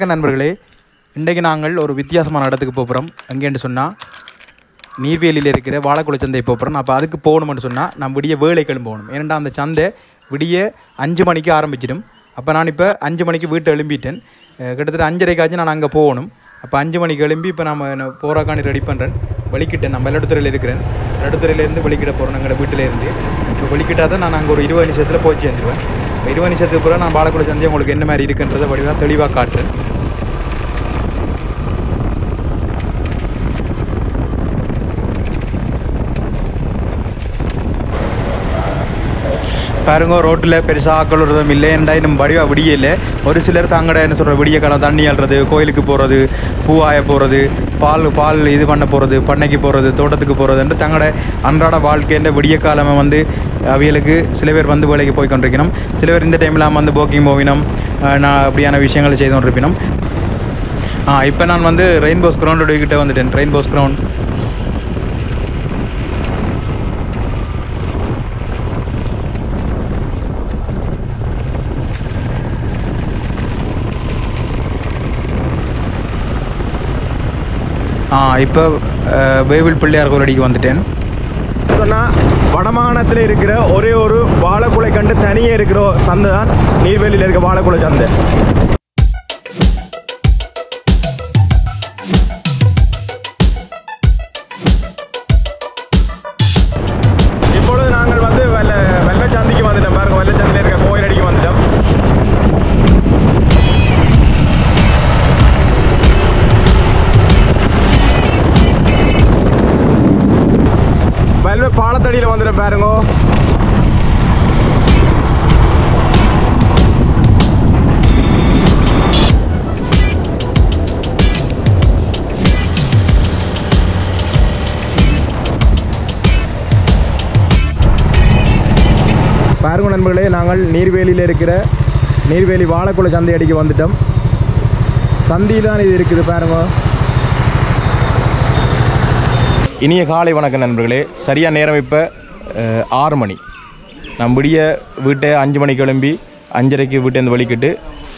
வணக்கம் நண்பர்களே இன்றைக்கு நாங்கள் ஒரு வித்தியாசமான இடத்துக்கு போகிறோம் எங்கேன்னு சொன்னால் நீர்வேலியில் இருக்கிற வாழைக்குள சந்தை போகிறோம் அப்போ அதுக்கு போகணும்னு சொன்னால் நான் விடிய வேலைக்கிழமை போகணும். ஏன்னா அந்த சந்தை விடிய அஞ்சு மணிக்கு ஆரம்பிச்சிடும். அப்போ நான் இப்போ அஞ்சு மணிக்கு வீட்டை எழும்பிட்டேன். கிட்டத்தட்ட அஞ்சரைக்காச்சும் நான் அங்கே போகணும். அப்போ அஞ்சு மணிக்கு எழும்பி இப்போ நம்ம போகிறாக்காண்டி ரெடி பண்ணுறேன் வலிக்கிட்டேன். நான் வெள்ளடுத்துறையில் இருக்கிறேன். வெள்ளடுத்துறையிலேருந்து வலிக்கிட போகிறோம் எங்களோட வீட்டிலேருந்து. இப்போ வலிக்கிட்டால் தான் நான் அங்கே ஒரு இருபது நிமிஷத்தில் போய் சேர்ந்துருவேன். இப்போ இருபது நிமிஷத்துக்கு பிறகு நான் வாழைக்குள சந்தி உங்களுக்கு என்ன மாதிரி இருக்குன்றதை வடிவாக தெளிவாக காட்டுறேன் பாருங்க ரோட்டில் பெருசாக ஆக்கள் விடுறதும் இல்லை. ஏன்டா இன்னும் வடிவா விடிய இல்லை ஒரு சிலர் தாங்கட என்ன சொல்கிற விடிய காலம் தண்ணி அள்ளுறது கோயிலுக்கு போகிறது பூவாய போகிறது பால் பால் இது பண்ண போகிறது பண்ணைக்கு போகிறது தோட்டத்துக்கு போகிறதுன்ட்டு தங்களோட அன்றாட வாழ்க்கைன்ற விடிய காலமே வந்து அவியலுக்கு சில பேர் வந்து வேலைக்கு போய் கொண்டிருக்கணும். சில பேர் இந்த டைமில் வந்து போக்கிங் போவினோம் நான் அப்படியான விஷயங்களை செய்து கொண்டிருப்பினோம். ஆ இப்போ நான் வந்து ரெயின்போஸ் கிரவுண்டோட கிட்டே வந்துட்டேன். ரெயின்போஸ் கிரவுண்ட் ஆ இப்போ வேவில் பிள்ளையார் கோரடிக்கு வந்துட்டேன். சொன்னால் வடமாகாணத்தில் இருக்கிற ஒரே ஒரு வாழைக்குலை கண்டு தனியே இருக்கிற சந்தை தான் நீர்வேலியில் இருக்க வாழைக்குலை சந்தை. நாங்கள் நீர்வேலியில் இருக்கிற நீர்வேலி வாழைக்குள சந்தை அடிக்க வந்துட்டோம். சந்தியில் தான் இது இருக்குது பாருங்க. இனிய காலை வணக்கம் நண்பர்களே. சரியாக நேரம் இப்போ ஆறு மணி. நான் விடிய வீட்டை அஞ்சு மணிக்கு கிளம்பி அஞ்சரைக்கு வீட்டேருந்து வலிக்கிட்டு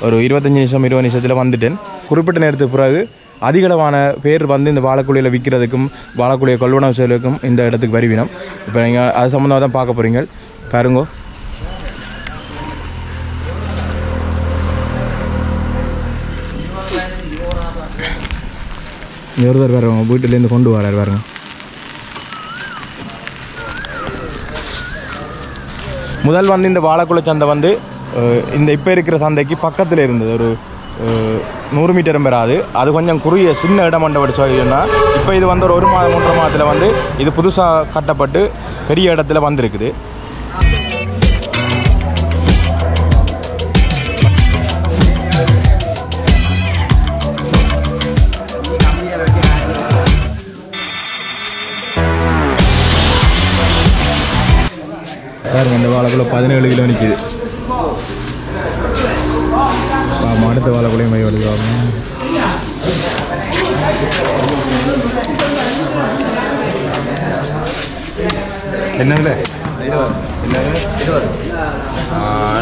ஒரு இருபத்தஞ்சி நிமிஷம் இருபது நிமிஷத்தில் வந்துட்டேன். குறிப்பிட்ட நேரத்துக்கு பிறகு அதிகளவான பேர் வந்து இந்த வாழைக்குழியில் விற்கிறதுக்கும் வாழைக்குழியை கொள்வனம் செய்வதற்கும் இந்த இடத்துக்கு வருவினோம். இப்போ நீங்கள் அது சம்மந்தமாக தான் பார்க்க போகிறீங்க பாருங்கோ. ஒருத்தர் பாருங்க வீட்டிலேருந்து கொண்டு வரார் பாருங்க. முதல் வந்து இந்த வாழைக்குள சந்தை வந்து இந்த இப்போ இருக்கிற சந்தைக்கு பக்கத்தில் இருந்தது. ஒரு நூறு மீட்டரும் பெறாது அது கொஞ்சம் குறுகிய சின்ன இடம் மண்டபடி சொல்லினா இப்போ இது வந்து ஒரு ஒரு மாதம் மூன்று மாதத்தில் வந்து இது புதுசாக கட்டப்பட்டு பெரிய இடத்துல வந்திருக்குது. பாருங்க இந்த வாழைக்குள்ள பதினேழு கிலோ நிற்கிது பாமா அடுத்த வாழைக்குள்ளையும் வருது பாருங்க என்னதுல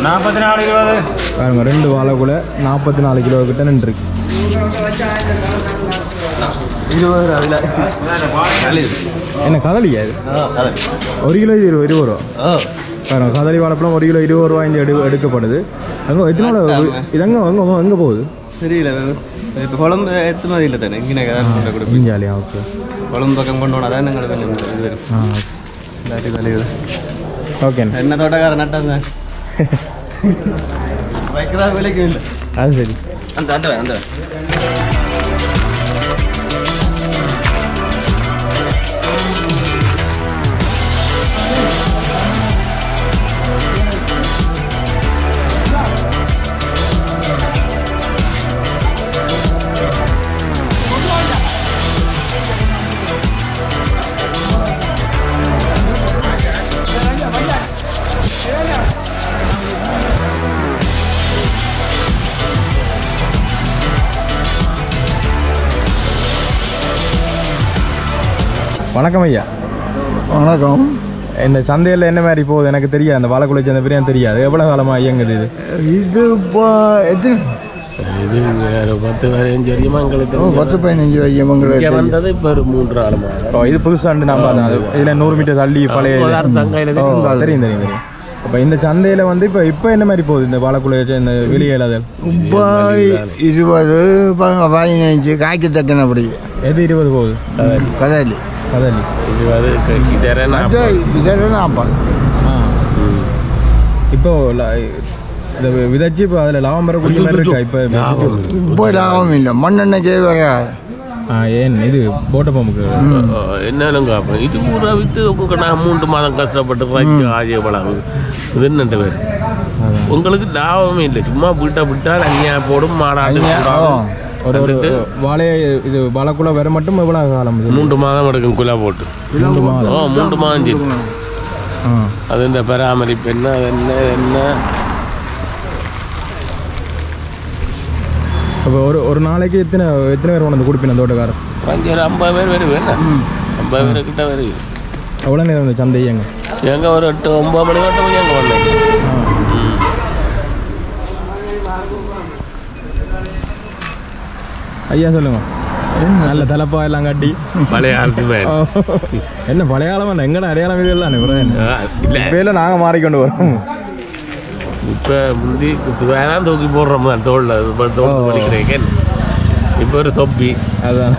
நாற்பத்தி நாலு இருபது. பாருங்க ரெண்டு வாழைக்குள்ள நாற்பத்தி நாலு கிலோ கிட்ட நின்றுருக்கு. என்ன கதலியா இது? ஒரு கிலோ இது இருபது இருபது ரூபா. பாருங்க கதலி வாழைப்பழம் ஒரு கிலோ இருபது ரூபா இந்த எடு எடுக்கப்படுது. அங்கே எத்தனை நாள் இது எங்கே எங்கே எங்கே போகுது? தெரியல. இப்போ குழம்பு எடுத்த மாதிரி இல்லை தானே இங்கே கொண்டு கொடுப்போம் ஜாலியா ஓகே. குழம்பு பக்கம் கொண்டு போனால் தான் எங்களுக்கு கொஞ்சம் இது இல்லாட்டி கழிவு ஓகேண்ணா என்ன தோட்டக்கார நட்டாங்க வைக்கிறா விலைக்கும் இல்லை. அது சரி. அந்த அந்த அந்த. வணக்கம் ஐயா. வணக்கம். இந்த சந்தையில் என்ன மாதிரி போகுது? எனக்கு தெரியாது. அந்த வாழைக்குளை சந்தை பிரியாணி தெரியாது. எவ்வளோ காலமாக இயங்குது இது? இது இப்போ எத்தனை? இது ஒரு பத்து பதினஞ்சு வரைக்குமா எங்களுக்கு பத்து பதினஞ்சு வையம் இங்கே உங்களுக்கு வந்தது இப்போ ஒரு மூன்று மாதம். ஓ இது புதுசாண்டு பார்த்தேன். அது இதில் நூறு மீட்டர் தள்ளி பழைய தெரியும் தெரியும் தெரியும். அப்போ இந்த சந்தையில் வந்து இப்போ இப்போ என்ன மாதிரி போகுது? இந்த வாழைக்குள்ள இந்த வெளியேலாதல் இப்போ இருபது ப- பதினஞ்சு காய்க்கு தக்கனபடி. எது இருபது போகுது? கதாலி. கதலி இது வந்து இதர அது இதெல்லாம் நாற்பது ஆ இப்போ இந்த விதைச்சு இப்போ அதில் லாபம் பெறக்கூடிய மாதிரி இருக்கா இப்போ இப்போ லாபம் இல்லை மண்ணெண்ணெய்க்கே வராது ஆ ஏன் இது போட்ட பம்புக்கு காப்போம் இது பூரா வித்து உங்க நான் மூன்று மாதம் கஷ்டப்பட்டு ஆஜிய பழம் இது என்னண்டு பேர் உங்களுக்கு லாபமே இல்லை சும்மா வீட்டை விட்டால் அங்கேயா போடும் மாடாட்டு. ஒரு ஒரு வாழையை இது வாழைக்குள்ள வர மட்டும் எவ்வளோ காலம் மூன்று மாதம் எடுக்கும் குலா போட்டு. மூன்று மாதம். ஓ மூன்று மாதம் சரி அது இந்த பராமரிப்பு என்ன அது என்ன என்ன? அப்போ ஒரு ஒரு நாளைக்கு எத்தனை எத்தனை பேர் கொண்டு கொடுப்பீங்க தோட்டக்காரர்? அஞ்சு ஒரு ஐம்பது பேர் வருவேன் ஐம்பது பேர் கிட்ட வருது. எவ்வளோ நேரம் சந்தை எங்க எங்க ஒரு எட்டு ஒன்பது மணி போய் எங்க வந்தேன் ஐயா சொல்லுங்க. நல்ல தலைப்பா எல்லாம் கட்டி. பழைய. என்ன பழைய காலம் எங்கட அடையாளம் இது எல்லாம் ஆ, இல்ல. இப்போ நாங்கள் மாறிக்கொண்டு வரோம். இப்போ முந்தி வேணாம் தூக்கி போடுறோம் தான் தோளில் இப்போ தோல் படிக்கிறேன் இப்போ ஒரு தொப்பி. அதான்.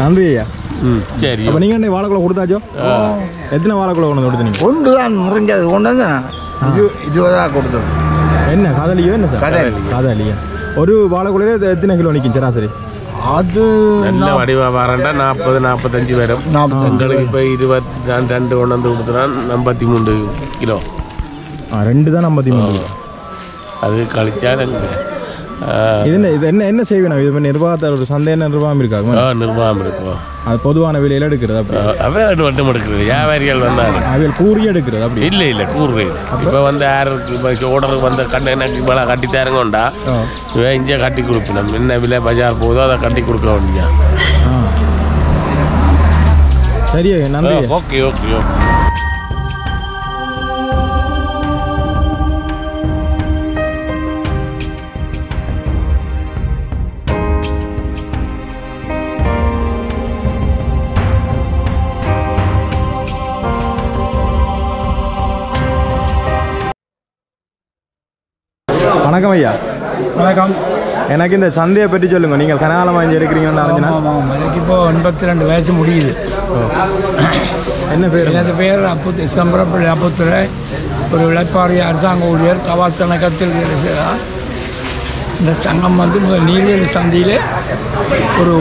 நன்றி ஐயா. ம் சரி. அப்போ நீங்கள் என்ன வாழைக்குள்ள கொடுத்தாச்சோ? எத்தனை வாழைக்குள்ள கொண்டு வந்து கொடுத்தீங்க? ஒன்று தான் முறிஞ்சது வந்து இரு இருபதாக கொடுத்தது. என்ன காதலியோ என்ன சார் கதலி. காதலியா? ஒரு வாழைக்குள்ளே எத்தனை கிலோ நிற்கும் சராசரி? அது நல்ல வடிவா வரண்டா நாற்பது நாற்பத்தஞ்சு வரும். எங்களுக்கு இப்போ இருபத்தி ரெண்டு ரெண்டு கொண்டு வந்து கொடுத்துறான் ஐம்பத்தி மூணு கிலோ. ரெண்டு தான் ஐம்பத்தி மூணு அது இது என்ன இது என்ன என்ன செய்வேன் இது நிர்வாகத்தில் ஒரு சந்தை நிர்வாகம் இருக்காங்க நிர்வாகம் இருக்கும். அது பொதுவான விலையில எடுக்கிறது அப்படி. மட்டும் எடுக்கிறது. வியாபாரிகள் வந்தாரு. அவையில் கூறி எடுக்கிறது அப்படி. இல்லை இல்லை கூறு. இப்போ வந்து யாருக்கு இப்போ ஓடருக்கு வந்து கண்டு எனக்கு இவ்வளோ கட்டி தரங்கண்டா. இவன் இங்கே கட்டி கொடுக்கணும் என்ன விலை பஜார் போகுதோ அதை கட்டி கொடுக்க வேண்டியா ஆ. சரி நன்றி. Okay okay okay. வணக்கம் ஐயா. வணக்கம். எனக்கு இந்த சந்தையை பற்றி சொல்லுங்க. நீங்கள் கனகாலமாக இங்கே இருக்கிறீங்கன்னு ஆமாம் எனக்கு இப்போ எண்பத்தி ரெண்டு வயசு முடியுது. என்ன பேர்? எனது பேர் அப்புத்து சிதம்பரப்பள்ளி அப்புத்துறை. ஒரு இளைப்பாறை அரசாங்க ஊழியர் தபால் செய்கிறார். இந்த சங்கம் வந்து முதல் நீர்வேலி சந்தையில் ஒரு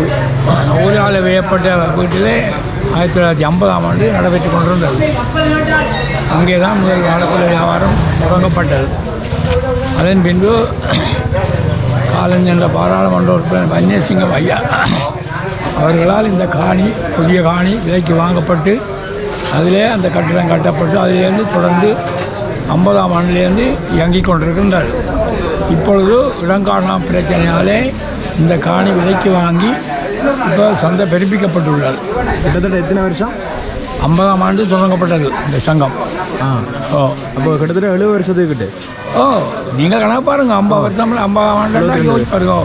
ஊரால் வேயப்பட்ட வீட்டிலே ஆயிரத்தி தொள்ளாயிரத்தி ஐம்பதாம் ஆண்டு நடைபெற்று கொண்டிருந்தது. அங்கே தான் முதல் வாழைக்குள்ள வியாபாரம் தொடங்கப்பட்டது. அதன் பின்பு காலஞ்சென்ற பாராளுமன்ற உறுப்பினர் வன்னியசிங்கம் ஐயா. அவர்களால் இந்த காணி புதிய காணி விலைக்கு வாங்கப்பட்டு அதிலே அந்த கட்டிடம் கட்டப்பட்டு அதிலேருந்து தொடர்ந்து ஐம்பதாம் ஆண்டிலேருந்து இயங்கிக் கொண்டிருக்கின்றார். இப்பொழுது இடங்காணா பிரச்சனையாலே இந்த காணி விலைக்கு வாங்கி இப்போ சந்தை பெருப்பிக்கப்பட்டுள்ளது கிட்டத்தட்ட எத்தனை வருஷம்? ஐம்பதாம் ஆண்டு தொடங்கப்பட்டது இந்த சங்கம். ஆ. ஓ. அப்போ கிட்டத்தட்ட எழுபது வருஷத்துக்கிட்ட ஓ நீங்கள் கணக்கு பாருங்க. ஐம்பது வருஷம் ஐம்பது ஆண்டு யோசிச்சு பாருங்க.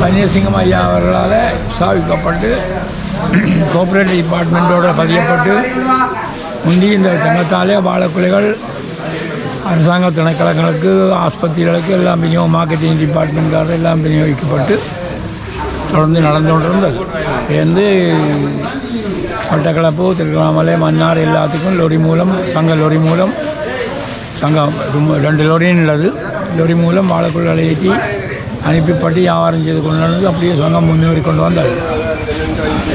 பன்னீர்சிங்கம் ஐயா அவர்களால் ஸ்தாபிக்கப்பட்டு கோஆப்ரேட்டிவ் டிபார்ட்மெண்ட்டோடு பதியப்பட்டு முந்தி இந்த சங்கத்தாலே வாழக்குலைகள் அரசாங்க திணைக்கழகங்களுக்கு ஆஸ்பத்திரிகளுக்கு எல்லாம் விநியோகம் மார்க்கெட்டிங் டிபார்ட்மெண்ட்காரர் எல்லாம் விநியோகிக்கப்பட்டு தொடர்ந்து நடந்து கொண்டிருந்தது. வந்து மட்டக்களப்பு திருவண்ணாமலை மன்னார் எல்லாத்துக்கும் லொரி மூலம் சங்க லொரி மூலம் சங்கம் ரொம்ப- ரெண்டு லொரியும் உள்ளது லொரி மூலம் வாழைக்குள்ள ஏற்றி அனுப்பிப்பட்டு வியாபாரம் செய்து கொண்டு வந்து அப்படியே சங்கம் முன்னேறி கொண்டு வந்தது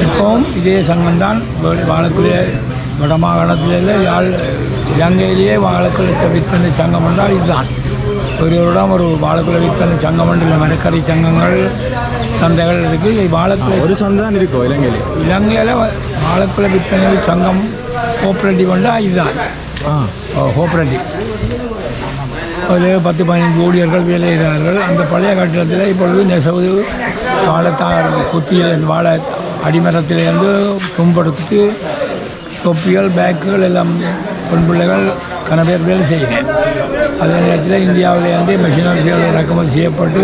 இப்போவும் இதே சங்கம்தான் வாழைக்குள்ள வடமாகாணத்திலே யாழ் இலங்கையிலேயே வாழைக்குளத்தை விற்பனை சங்கம் என்றால் இதுதான். ஒரு வருடம் ஒரு வாழைக்குள்ள விற்பனை சங்கம் இல்லை மரக்கறி சங்கங்கள் சந்தைகள் இருக்குது வாழைக்குள்ள ஒரு சந்தை தான் இருக்கோ இலங்கையில்? இலங்கையில் வாழைக்குள்ள விற்பனை சங்கம் கோஆப்ரேட்டிவ் என்றால் இதுதான். ஆ. கோஆப்ரேட்டிவ் அதிலே பத்து பதினைந்து ஊழியர்கள் வேலை செய்கிறார்கள் அந்த பழைய கட்டிடத்தில் இப்பொழுது நெசவு வாழைத்தார் குத்தியில் வாழை அடிமரத்திலிருந்து புண்படுத்தி தொப்பிகள் பேக்குகள் எல்லாம் பெண் பிள்ளைகள் கன வேலை செய்கிறேன். அதே நேரத்தில் இந்தியாவிலேருந்து மிஷினரிகள் இறக்குமதி செய்யப்பட்டு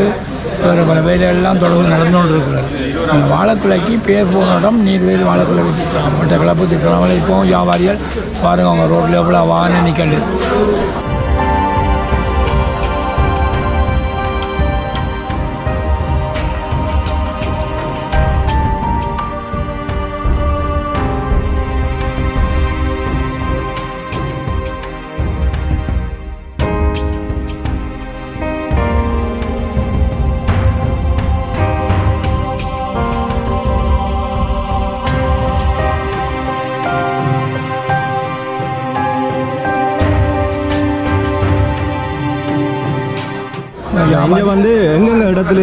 வேறு பல வேலைகள்லாம் தொடர்ந்து நடந்து கொண்டு இருக்கிறது அந்த வாழைக்குலைக்கு பேர் போன இடம் நீர்வேலி வாழைக்குலை வச்சுருக்காங்க மற்ற கிளப்பு திட்டங்களை இப்போ வியாபாரிகள் பாருங்கள் அவங்க ரோட்டில் எவ்வளோ வாகனம் நிற்கிறது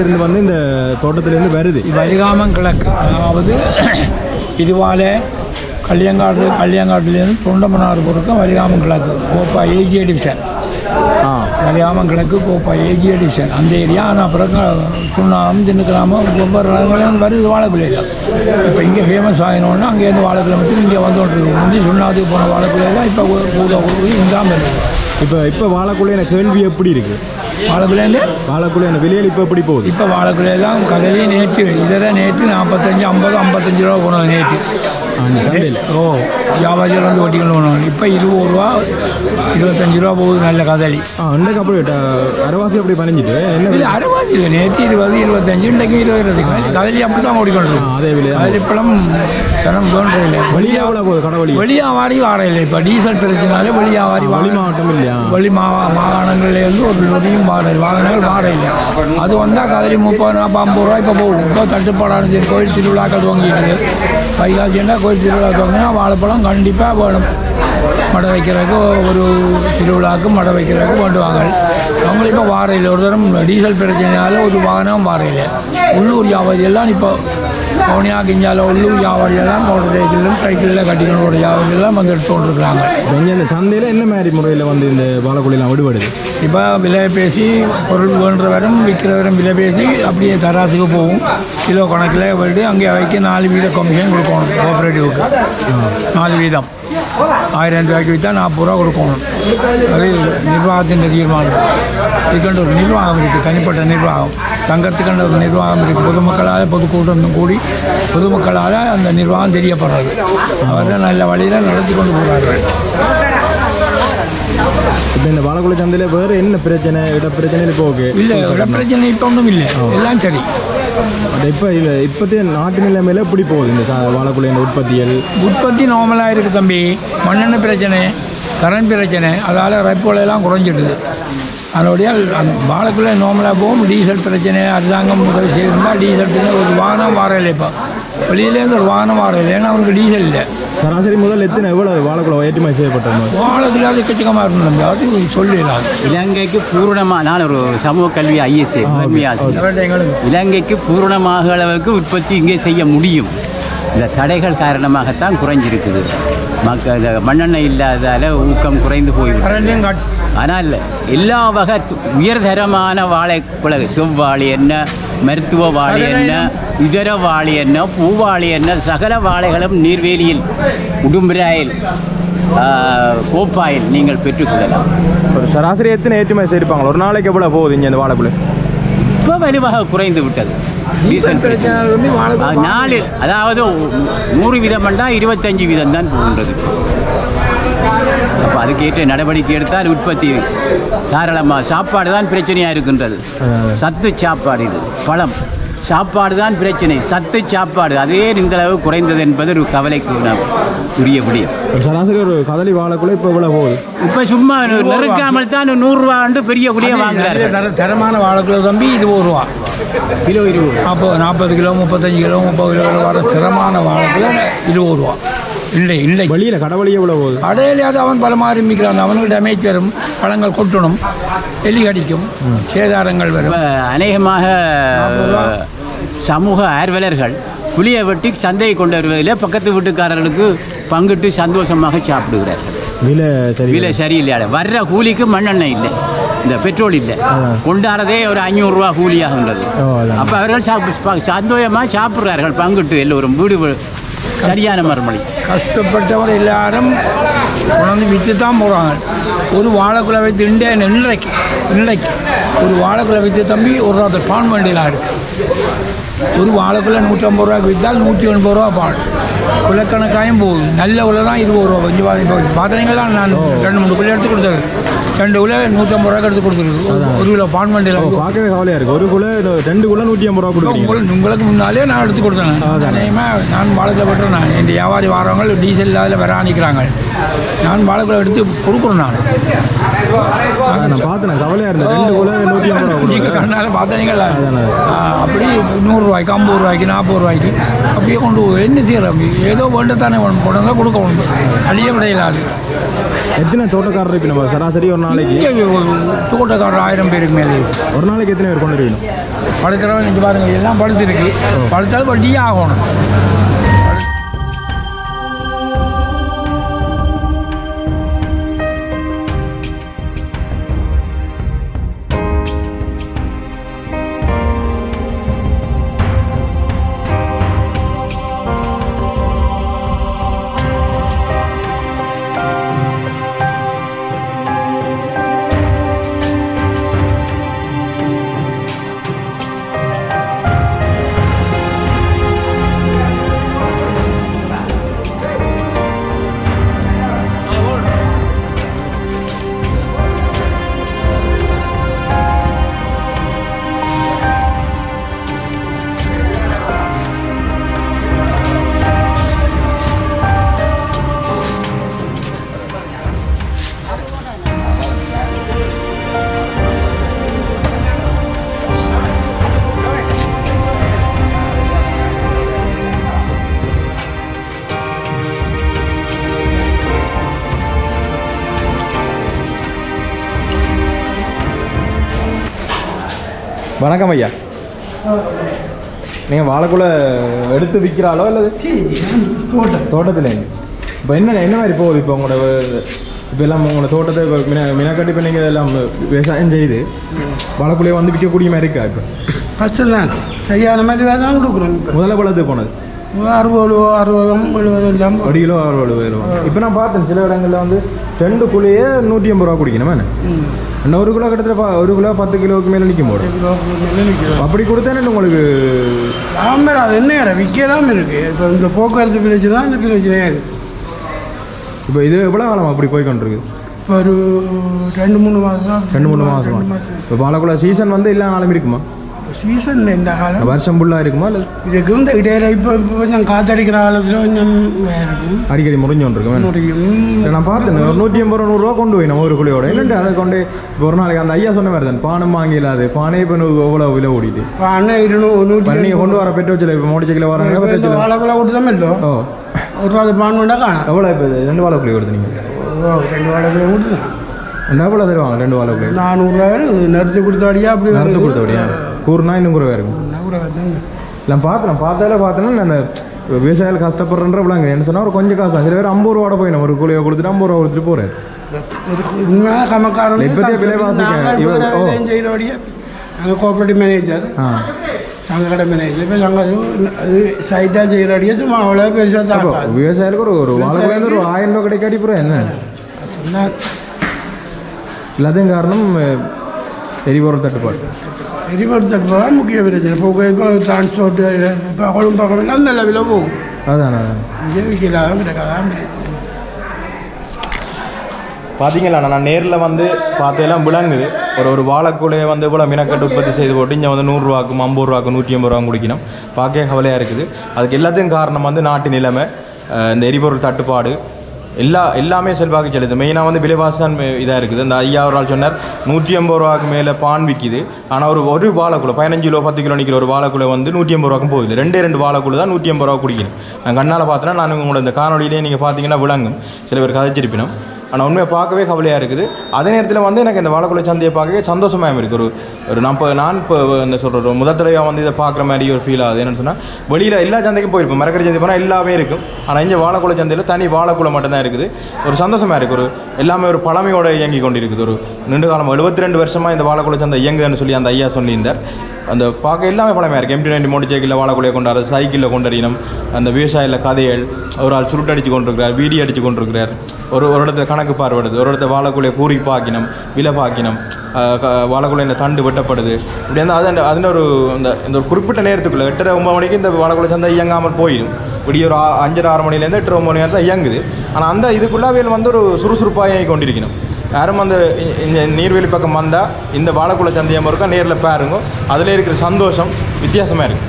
இருந்து வந்து இந்த தோட்டத்திலேருந்து வருது. வரிகாமம் கிழக்கு. அதாவது இதுவால கல்யாங்காடு கல்யாங்காட்டுலேருந்து தொண்டமனார் பொருட்கள் வரிகாமம் கிழக்கு. கோப்பா ஏஜிஏ டிவிஷன் ஆ. வரிகாமம் கிழக்கு கோப்பா ஏஜிஏ டிவிஷன் அந்த ஏரியா ஆனால் பிறகு சுண்ணாம் சின்னக்கிராமம் ஒவ்வொரு இடங்களையும் வருது வாழைக்குள்ளையில் இப்போ இங்கே ஃபேமஸ் ஆகினோன்னா அங்கேருந்து வாழைக்குள்ள மட்டும் இங்கே வந்து கொண்டிருக்கு முந்தி சுண்ணாத்துக்கு போன வாழைக்குள்ளையில் இப்போ கூட இந்தாமல் இருக்குது. இப்போ இப்போ வாழைக்குள்ள கேள்வி எப்படி இருக்கு? வாழைக்குள்ளையிலே வாழைக்குள்ள விலையில் இப்போ எப்படி போகுது? இப்போ வாழைக்குள்ளையெல்லாம் கதையிலே நேற்று. இதில் நேற்று நாற்பத்தஞ்சு ஐம்பது ஐம்பத்தஞ்சு ரூபா போனது நேற்று. சந்தையில். ஓ வியாபாரிகள் வந்து வட்டிகள் போனோம் இப்போ இருபது ரூபா இருபத்தஞ்சு ரூபா போகுது நல்ல கதலி. ஆ அன்றைக்கு அப்புறம் ட- அரைவாசி அப்படி பணிஞ்சிட்டு? என்ன இல்லை அறுபது இல்லை. நேற்று இருபது இருபத்தஞ்சு இன்றைக்கு இருபது கதலி அப்படி தான் ஓடிக்கொண்டிருக்கும் அதே விலை. கதலி பழம் சனம் தோன்றில்லை எவ்வளோ போகுது கடை வழி? வெளியாவாரி வார இல்லை. இப்போ டீசல் பிரச்சனாலே வெளியாவாரி வழி மாவட்டம் இல்லையா? வெளி மா மாகாணங்கள்லேருந்து ஒரு நொடியும் வார வாகனங்கள் வார இல்லை. அது வந்தால் கதலி முப்பது நாற்பது ஐம்பது ரூபா இப்போ போகும் இப்போ தட்டுப்பாடான கோயில் திருவிழாக்கள் துவங்கிட்டு வைகாசின்னா கோயில் திருவிழா தோங்கினா வாழைப்பழம் கண்டிப்பாக வேணும். மடை வைக்கிறதுக்கு ஒரு திருவிழாவுக்கு மடை வைக்கிறதுக்கு வேண்டுவாங்க அவங்களும் இப்போ வாரையில் ஒரு தரம் டீசல் பிரச்சனையால் ஒரு வாகனம் வாரையில் இல்லை உள்ளூர் வியாபாரியெல்லாம் இப்போ கோனியா கிஞ்சால உள்ளூர் வியாபாரியெல்லாம் மோட்டர் சைக்கிளில் கட்டிக்கணும் ஒரு வியாபாரியெல்லாம் வந்து எடுத்து கொண்டிருக்கிறாங்க இங்கே சந்தையில் என்ன மாதிரி முறையில் வந்து இந்த வாழைக்குள்ளையெல்லாம் விடுபடுது இப்போ விலை பேசி பொருள் வேண்டவரும் விற்கிறவரும் விலை பேசி அப்படியே தராசுக்கு போகும் கிலோ கணக்கில் போயிட்டு அங்கே வைக்க நாலு வீத கமிஷன் கொடுக்கணும் கோஆப்ரேட்டிவ்க்கு நாலு வீதம் ஆயிரம் ரூபாய்க்கு விற்றா நாற்பது ரூபா கொடுக்கணும். அது நிர்வாகத்தின் தீர்மானம். இதுக்கண்டு ஒரு நிர்வாகம் இருக்குது தனிப்பட்ட நிர்வாகம். சங்கத்துக்கண்ட ஒரு நிர்வாகம் இருக்குது பொதுமக்களால் பொதுக்கூட்டம் கூடி பொதுமக்களால் அந்த நிர்வாகம் தெரியப்படுறது. அவர்கள் நல்ல வழியில் நடத்தி கொண்டு போகிறார்கள் இப்போ இந்த வாழைக்குள்ள சந்தையில் வேறு என்ன பிரச்சனை இட பிரச்சனையில் இப்போ ஓகே இல்லை இட பிரச்சனை இப்போ ஒன்றும் இல்லை. எல்லாம் சரி. அது இப்போ இல்லை இப்போத்தைய நாட்டு நிலைமையில எப்படி போகுது இந்த வாழக்குள்ள உற்பத்தியல்? உற்பத்தி நார்மலாக இருக்குது தம்பி. மண்ணெண்ணெய் பிரச்சனை கரண்ட் பிரச்சனை அதால் ரெப்போலையெல்லாம் குறைஞ்சிடுது. அதனுடைய அந்த வாழைக்குள்ளே நார்மலாக போகும். டீசல் பிரச்சனை அரசாங்கம் உதவி செய்திருந்தால் டீசல் பிரச்சனை. ஒரு வாகனம் வாரையில்லை இப்போ. வெளியிலேருந்து ஒரு வாகனம் வாரையில்லை ஏன்னா அவனுக்கு டீசல் இல்லை. சராசரி முதல் எத்தனை? எவ்வளோ வாழைக்குள்ள ஏற்றுமதி செய்யப்பட்டது? வாழைக்குள்ள அது தம்பி. அது சொல்லிடலாம் இலங்கைக்கு பூரணமாக நான் ஒரு சமூக கல்வி ஐஎஸ்ஏ இலங்கைக்கு பூரணமாக அளவுக்கு உற்பத்தி இங்கே செய்ய முடியும். இந்த தடைகள் காரணமாகத்தான் குறைஞ்சிருக்குது. மக்கள் இந்த மண்ணெண்ணெய் இல்லாதால ஊக்கம் குறைந்து கட் ஆனால் எல்லா வகை உயர்தரமான வாழைக்குலகு செவ்வாழை என்ன மருத்துவ வாழை என்ன இதர வாழை என்ன பூவாழை என்ன சகல வாழைகளும் நீர்வேலியில் உடும்புராயில் கோப்பாயில் நீங்கள் பெற்றுக்கொள்ளலாம் ஒரு சராசரி எத்தனை ஏற்றுமதி செய்திருப்பாங்க? ஒரு நாளைக்கு எவ்வளோ போகுது இங்கே இந்த வாழைக்குள்ள இப்போ வலுவாக குறைந்து விட்டது. நாலில் அதாவது நூறு வீதம் பண்ணால் இருபத்தஞ்சு வீதம் தான் போகின்றது. அப்போ அதுக்கேற்ற நடவடிக்கை எடுத்தால் உற்பத்தி தாராளமாக சாப்பாடு தான் பிரச்சனையாக இருக்கின்றது. சத்து சாப்பாடு இது பழம். சாப்பாடு தான் பிரச்சனை. சத்து சாப்பாடு அதே இந்த அளவு குறைந்தது என்பது ஒரு கவலைக்கு நாம் உரிய விடயம். ஒரு சராசரி ஒரு கதலி வாழைக்குள்ள இப்போ எவ்வளோ போகுது? இப்போ சும்மா நெருக்காமல் தான் நூறுரூவா பெரிய குடியை வாங்குறார்கள். தர- தரமான வாழைக்குள்ள தம்பி இது ஒரு ரூபா. கிலோ இருபது நாற்பது நாற்பது கிலோ முப்பத்தஞ்சு கிலோ முப்பது கிலோ வர சிரமமான வாழைக்குள்ள இருபது ரூபா. இல்லை இல்லை. வெளியில் கடை வழி எவ்வளோ போகுது கடையிலேயாவது அவன் பல மாதிரி மிக்கிறான் அவனுக்கு டேமேஜ் வரும் பழங்கள் கொட்டணும் எலி கடிக்கும் சேதாரங்கள் வரும். அநேகமாக சமூக ஆர்வலர்கள் புளியை வெட்டி சந்தையை கொண்டு வருவதில் பக்கத்து வீட்டுக்காரர்களுக்கு பங்கிட்டு சந்தோஷமாக சாப்பிடுகிறார்கள். விலை சரி விலை சரியில்லை. வர்ற கூலிக்கு மண்ணெண்ணெய் இல்லை. இந்த பெட்ரோல் இல்லை. கொண்டாடுறதே ஒரு அஞ்சூறுரூவா கூலியாகின்றது. அப்போ அவர்கள் சாப்பி சந்தோஷமாக சாப்பிட்றார்கள். பங்கிட்டு எல்லோரும் வீடு சரியான மறுமொழி. கஷ்டப்பட்டவர் எல்லாரும் கொண்டாந்து விற்று தான் போகிறாங்க ஒரு வாழைக்குலை வைத்து இண்டே இன்றைக்கு இன்றைக்கு ஒரு வாழைக்குலை வைத்து தம்பி ஒரு ரூபா பான் வண்டிலாம் இருக்குது ஒரு வாழைக்குள்ள நூற்றம்பது ரூபாய்க்கு விற்றால் நூற்றி எண்பது ரூபா பால். குலக்கணக்காயும் போகுது. நல்ல உள்ள தான் இருபது ரூபா கொஞ்சம் பார்த்தீங்களா நான் ரெண்டு மூணு குள்ள எடுத்து கொடுத்தது. ரெண்டு குள்ள நூற்றம்பது ரூபாய்க்கு எடுத்து கொடுத்துருக்கு ஒரு- கிலோ பான் வண்டியில் பார்க்கவே கவலையாக இருக்குது ஒரு குள்ள ரெண்டு குள்ள நூற்றி ஐம்பது ரூபா கொடுக்குறீங்க உங்களுக்கு முன்னாலே நான் எடுத்து கொடுத்தேன். அநேகமாக நான் வாழைக்குள்ள நான் என் வியாபாரி வாரவங்க டீசல் இல்லாத வர நான் வாழைக்குள்ள எடுத்து கொடுக்குறேன் நான். நான் பார்த்தேன். கவலையாக இருந்தேன். ரெண்டு குள்ள நூற்றி ஐம்பது ரூபா நீங்கள் கண்ணால் பார்த்தீங்களா? அப்படி நூறுரூவாய்க்கு ஐம்பது ரூபாய்க்கு நாற்பது ரூபாய்க்கு அப்படியே கொண்டு என்ன செய்யறோம் ஏதோ வேண்டத்தானே கொண்டு கொண்டு கொடுக்க வேண்டும் அழிய விடையிலாது எத்தனை தோட்டக்காரர் இப்போ நம்ம? சராசரி ஒரு நாளைக்கு தோட்டக்காரர் ஆயிரம் பேருக்கு மேலே. ஒரு நாளைக்கு எத்தனை பேர் கொண்டு வரணும் படுக்கிறவன் இங்கே பாருங்க எல்லாம் படுத்துருக்கு படுத்தாலும் வட்டியே ஆகணும். வணக்கம் ஐயா. நீங்கள் வாழைக்குள்ள எடுத்து விற்கிறாளோ அல்லது தோட்டத்தில். இப்போ என்ன என்ன மாதிரி போகுது இப்போ உங்களோட இப்போ எல்லாம் உங்களோட தோட்டத்தை இப்போ மின மினக்கட்டி இப்போ நீங்கள் எல்லாம் விவசாயம் செய்து வாழைக்குள்ளையே வந்து விற்கக்கூடிய மாதிரி இருக்கா இப்போ? கஷ்டம் தான் சரியான மாதிரி வேறு தான் கொடுக்குறோம் முதல்ல பழத்து போனது? அறுபது அறுபதும் எழுபதும் இல்லாமல் ஒரு கிலோ அறுபது கிலோ இப்போ நான் பார்த்தேன் சில இடங்களில் வந்து ரெண்டு குழியே நூற்றி ஐம்பது ரூபா குடிக்கணும் இன்னும் ஒரு கிலோ கிட்டத்தட்ட ஒரு கிலோ பத்து கிலோவுக்கு மேலே நிற்கும் போது அப்படி கொடுத்தேன்னு உங்களுக்கு? லாபம் அது என்ன விற்கலாம் இருக்குது இப்போ இந்த போக்குவரத்து பிரச்சனை தான் இந்த பிரச்சனையாக இருக்குது இப்போ இது எவ்வளோ காலம் அப்படி போய் கொண்டிருக்கு? இப்போ ஒரு ரெண்டு மூணு மாதம் ரெண்டு மூணு மாதம் இப்போ பாலக்குள்ள சீசன் வந்து எல்லா நாளும் இருக்குமா சீசன் இந்த காலம் வருஷம் ஃபுல்லாக இருக்குமா இல்லை இதுக்கு இந்த இடையில இப்போ கொஞ்சம் காத்தடிக்கிற காலத்தில் கொஞ்சம் இருக்கும் அடிக்கடி முடியும் இல்ல, நான் பார்த்தேன் நூற்றி ஐம்பது ரூபா நூறுரூவா கொண்டு போய் நம்ம ஒரு குழியோட என்னண்டு அதை கொண்டு ஒரு நாளைக்கு அந்த ஐயா சொன்ன மாதிரி தான் பானம் வாங்கிலாது பானே இப்போ எவ்வளோ விலை ஓடிட்டு அண்ணன் இருநூறு நூற்றி நீங்கள் கொண்டு வர பெட்ரோல் சில இப்போ மோடி கிலோ வராங்க வாழைக்குள்ள விட்டுதான் இல்லை ஓ ஒரு ரூபா பான் காணும் எவ்வளோ இப்போ? ரெண்டு வாழை குழி வருது நீங்கள் ரெண்டு வாழைக்குள்ள விட்டுதான் ரெண்டு எவ்வளோ தருவாங்க ரெண்டு வாழை குழி நானூறுரூவா நிறுத்தி கொடுத்தாடியா அப்படி நடந்து கொடுத்தபடியா கூறுனா இன்னும் குறைவாக இருக்கும் நான் பார்த்தேன் பார்த்தாலே பார்த்தேன்னா அந்த விவசாயிகள் கஷ்டப்படுறன்ற விளாங்க. என்ன சொன்னால் ஒரு கொஞ்சம் காசு சில பேர் ஐம்பது ரூபாட போய் ஒரு குழியை கொடுத்துட்டு ஐம்பது ரூபா கொடுத்துட்டு போகிறாரு இப்போதைய விலைவாசிக்கு இவர் நாங்கள் கோஆப்ரேட்டிவ் மேனேஜர் சங்கட மேனேஜர் இப்போ நாங்கள் அது சைட்டாக செய்கிறபடியா சும்மா அவ்வளோ பெருசாக தான் விவசாயிகளுக்கு ஒரு ஒரு ஒரு ஆயிரம் ரூபா கிடைக்காடி அப்புறம் என்ன? சொன்னால் எல்லாத்தையும் காரணம் எரிபொருள் தட்டுப்பாடு. எரிபொருள் தட்டுப்பாடு முக்கிய பிரச்சனை இப்போ இப்போ டிரான்ஸ்போர்ட்டு இப்போ கொழும்பு பக்கம் எல்லாம் நல்ல விலை போகும் அதான் கிடக்காதான் பிரச்சனை பார்த்தீங்களா நான் நேரில் வந்து பார்த்தெல்லாம் விளங்குது ஒரு ஒரு வாழைக்கூடையை வந்து இவ்வளோ மினக்கட்டு உற்பத்தி செய்து போட்டு இங்கே வந்து நூறுரூவாக்கும் ஐம்பது ரூபாக்கும் நூற்றி ஐம்பது ரூபா குடிக்கணும் பார்க்க கவலையாக இருக்குது அதுக்கு எல்லாத்தையும் காரணம் வந்து நாட்டு நிலைமை இந்த எரிபொருள் தட்டுப்பாடு எல்லா எல்லாமே செல்வாக்கு செலுது மெயினாக வந்து விலைவாசி இதாக இருக்குது. இந்த ஐயா ஒரு சொன்னார் நூற்றி ஐம்பது ரூபாக்கு மேலே பான் விற்கிது ஆனால் ஒரு ஒரு வாழைக்குள்ள பதினஞ்சு கிலோ பத்து கிலோ நிற்கிற ஒரு வாழைக்குள்ள வந்து நூற்றி ஐம்பது ரூபாக்கும் போகுது. ரெண்டே ரெண்டு வாழைக்குள்ள தான் நூற்றி ஐம்பது ரூபா குடிக்கணும். நான் கண்ணால் பார்த்தேன்னா நான் உங்களோட இந்த காணொலியிலே நீங்கள் பார்த்தீங்கன்னா விளங்கும். சில பேர் கதைச்சிருப்பினோம். ஆனால் உண்மையை பார்க்கவே கவலையாக இருக்குது. அதே நேரத்தில் வந்து எனக்கு இந்த வாழக்குள்ள சந்தையை பார்க்கவே சந்தோஷமாக இருக்குது ஒரு ஒரு நான் இப்போ நான் இப்போ இந்த சொல்கிற முதல் தடவையாக வந்து இதை பார்க்குற மாதிரி ஒரு ஃபீல் ஆகுது என்னென்னு சொன்னால் வெளியில் எல்லா சந்தைக்கும் போயிருப்போம். மரக்கறி சந்தை போனால் எல்லாமே இருக்கும். ஆனால் இங்கே வாழக்குள்ள சந்தையில் தனி வாழக்குள்ள மட்டும்தான் இருக்குது. ஒரு சந்தோஷமாக இருக்குது ஒரு எல்லாமே ஒரு பழமையோடு இயங்கி கொண்டிருக்குது. ஒரு நீண்ட காலம் எழுபத்தி ரெண்டு வருஷமாக இந்த வாழக்குள்ள சந்தை இயங்குதுன்னு சொல்லி அந்த ஐயா சொல்லியிருந்தார். அந்த பார்க்க எல்லாமே பழமையாக இருக்குது எம்டி நைன்டி மோட்டர் சைக்கிளில் வாழக்கூடிய கொண்டாடுறது சைக்கிளில் கொண்டறியணும். அந்த விவசாயியில் கதைகள் ஒரு ஆள் சுருட்டடிச்சு கொண்டிருக்கிறார் வீடி அடித்து கொண்டிருக்கிறார். ஒரு ஒரு இடத்துல கணக்கு பார்வைடுது ஒரு இடத்துல வாழக்கூடிய கூறி பாக்கினம் விலை பாக்கினம். வாழக்குள்ளையில் தண்டு வெட்டப்படுது. இப்படி இருந்தால் அது அதில் ஒரு இந்த இந்த ஒரு குறிப்பிட்ட நேரத்துக்குள்ளே எட்டரை ஒம்பது மணிக்கு இந்த வாழக்குள்ள சந்தை இயங்காமல் போயிடும். இப்படி ஒரு அஞ்சரை ஆறு மணிலேருந்து எட்டரை ஒம்பது மணி நேரம் தான் இயங்குது. ஆனால் அந்த இதுக்குள்ளே அவையில் வந்து ஒரு சுறுசுறுப்பாக இயங்கி கொண்டிருக்கணும். யாரும் அந்த இந்த நீர்வெளி பக்கம் வந்தால் இந்த வாழைக்குள்ள சந்தையம் இருக்கா நேரில் பாருங்க. அதில் இருக்கிற சந்தோஷம் வித்தியாசமாக இருக்குது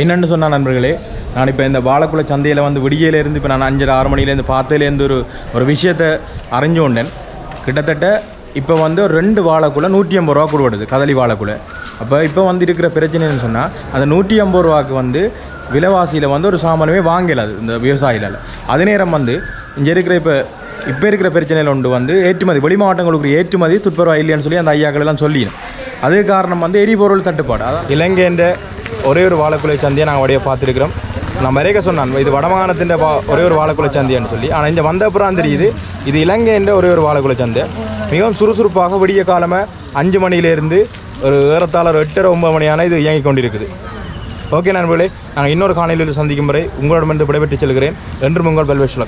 என்னென்னு சொன்னால் நண்பர்களே நான் இப்போ இந்த வாழைக்குள்ள சந்தையில் வந்து விடியலேருந்து இப்போ நான் அஞ்சரை ஆறு மணிலேருந்து பார்த்ததுலேருந்து ஒரு ஒரு விஷயத்தை அறிஞ்சு கொண்டேன். கிட்டத்தட்ட இப்போ வந்து ஒரு ரெண்டு வாழைக்குள்ள நூற்றி ஐம்பது ரூபா கொடுப்படுது கதலி வாழைக்குள்ள அப்போ இப்போ வந்து இருக்கிற பிரச்சனைன்னு சொன்னால் அந்த நூற்றி ஐம்பது ரூபாவுக்கு வந்து விலைவாசியில் வந்து ஒரு சாமானமே வாங்கலாது இந்த விவசாயிகள் அதே நேரம் வந்து இங்கே இருக்கிற இப்போ இப்போ இருக்கிற பிரச்சனையில் ஒன்று வந்து ஏற்றுமதி வெளி மாவட்டங்களுக்கு ஏற்றுமதி துப்புரவா இல்லைன்னு சொல்லி அந்த ஐயாக்கள் எல்லாம் சொல்லிடும் அது காரணம் வந்து எரிபொருள் தட்டுப்பாடு. அதான் இலங்கைன்ற ஒரே ஒரு வாழைக்குலை சந்தையை நாங்கள் வழியாக பார்த்துருக்கிறோம். நான் மறைக்க சொன்னான் இது வடமாகாணத்தின் வா ஒரே ஒரு வாழைக்குலை சந்தைன்னு சொல்லி. ஆனால் இந்த வந்த அப்புறம் தெரியுது இது இலங்கைன்ற ஒரே ஒரு வாழைக்குலை சந்தை. மிகவும் சுறுசுறுப்பாக விடிய காலமாக அஞ்சு மணியிலேருந்து ஒரு ஏறத்தாழ ஒரு எட்டரை ஒன்பது மணியான இது இயங்கிக் கொண்டிருக்குது. ஓகே நண்பர்களே நாங்கள் இன்னொரு காலையில் சந்திக்கும் வரை உங்களிடமிருந்து விடைபெற்று செல்கிறேன். என்றும் உங்கள் பெல்வேஷ்